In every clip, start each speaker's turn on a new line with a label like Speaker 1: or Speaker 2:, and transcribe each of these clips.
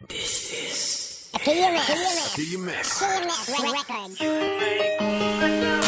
Speaker 1: This is
Speaker 2: DMS. DMS. DMS. DMS.
Speaker 3: DMS. DMS. DMS. DMS. DMS.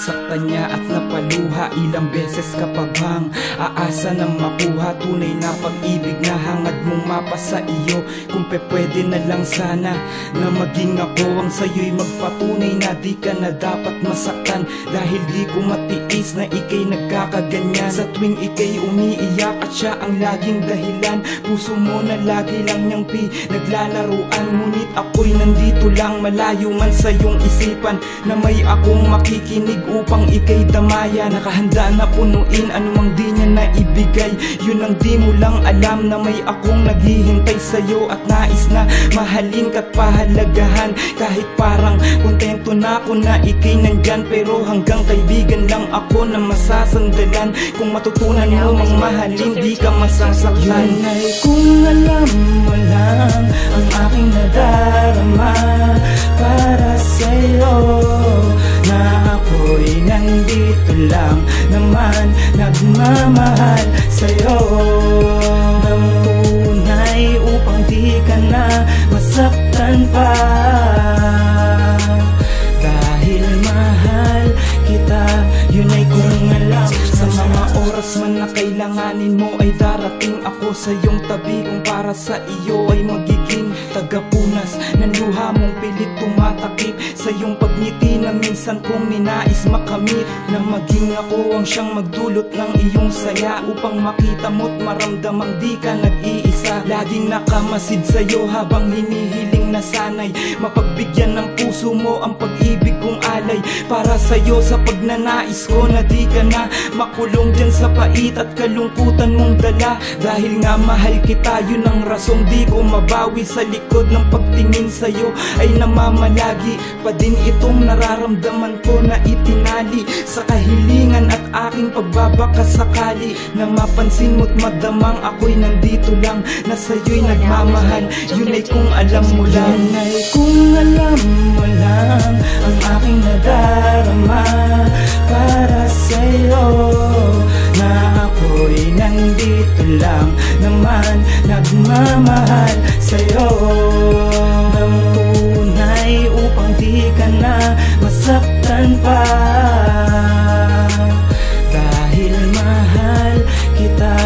Speaker 3: Nasaktan niya at napaluha Ilang beses ka pa bang aasa na makuha? Tunay na pag-ibig na hangad mong mapa sa iyo. Kung pwede na lang sana na maging ako Ang sa'yo'y magpatunay na di ka na dapat masaktan. Dahil di ko matiis na ikay nagkakaganyan. Sa tuwing ikay umiiyak at siya ang laging dahilan Puso mo na lagi lang niyang pinaglalaruan. Ngunit ako'y nandito lang malayo man sa iyong isipan Na may akong makikinig upang ikay damaya. Nakahanda na punuin anumang di niya naibigay. Yun ang di mo lang alam na may akong naghihintay sa'yo At nais na mahalin ka't pahalagahan. Kahit parang kontento na ako na ikay nandyan Pero hanggang kaibigan lang ako na masasandalan. Kung matutunan mo mang mahalin di ka masasaktan. Yun ay kung alam mo lang ang aking nadarama naman nagmamahal sa'yo. Ng tunay upang di ka na masaktan pa. Dahil mahal kita, yun ay kung alam. Sa mga oras man na kailanganin mo ay darating ako sa iyong tabi Kung para sa iyo ay magiging tagapunas tumatakip Sa iyong pagngiti na minsan kong ninais makamit Na maging ako ang siyang magdulot ng iyong saya Upang makita mo't maramdamang di ka nag-iisa. Laging nakamasid sa'yo habang hinihiling na sanay. Mapagbigyan ng puso mo ang pag-ibig kong alay Para sa'yo sa pagnanais ko. Na di ka na Makulong dyan sa pait at kalungkutan mong dala. Dahil nga mahal kita yun ang rasong di ko mabawi. Sa likod ng pagtingin sa'yo ay namamalagi. Pa din itong nararamdaman ko na itinali. Sa kahilingan at aking pagbabaka sakali Na mapansin mo't madamang ako'y nandito lang. Na sa'yo'y nagmamahal. Yun ay kung alam mo lang. Yun ay kung alam mo lang Ang aking kita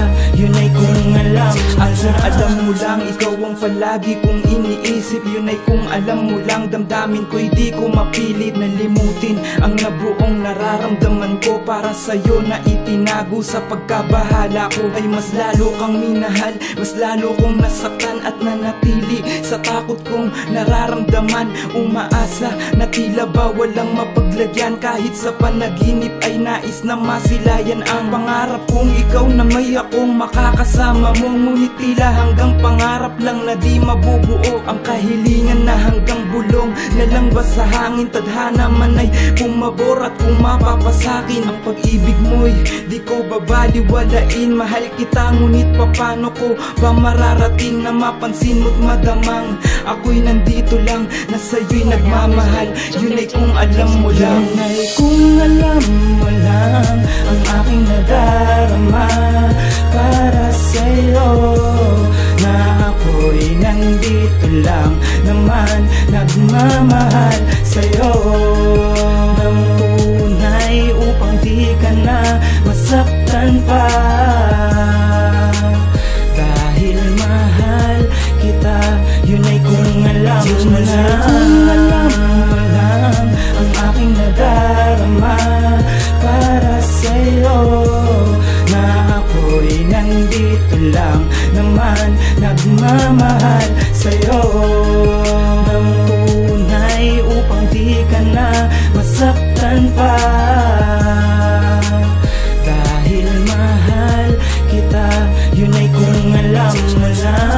Speaker 3: alam mo lang Ikaw ang palagi kong iniisip. Yun ay kung alam mo lang Damdamin ko'y di ko mapilit Nalimutin. Ang nabuong nararamdaman ko Para sa'yo na itinago Sa pagkabahala ko Ay mas lalo kang minahal Mas lalo kong nasaktan at nanatili. Sa takot kong nararamdaman Umaasa na tila ba walang mapaglagyan? Kahit sa panaginip ay nais na masilayan Ang pangarap kong ikaw na may akong makakasama mo. Ngunit tila hanggang pangarap lang na di mabubuo Ang kahilingan na hanggang bulong na lang ba sa hangin Tadhana man ay pumabor at mapapasakin Ang pag-ibig mo'y di ko babaliwalain. Mahal kita ngunit papano ko ba mararating Na mapansin mo't madamang Ako'y nandito lang na sa'yo'y nagmamahal? Yun ay kung alam mo lang. Yun ay kung alam mo lang Nagmamahal sa'yo. Ng tunay upang di ka na masaktan pa. Dahil mahal kita Yun ay kung alam mo lang. Kung alam mo lang Ang aking nadarama Para sa'yo. Na ako'y nandito lang Naman nagmamahal sa'yo ba? Dahil mahal kita Yun ay kung alam mo na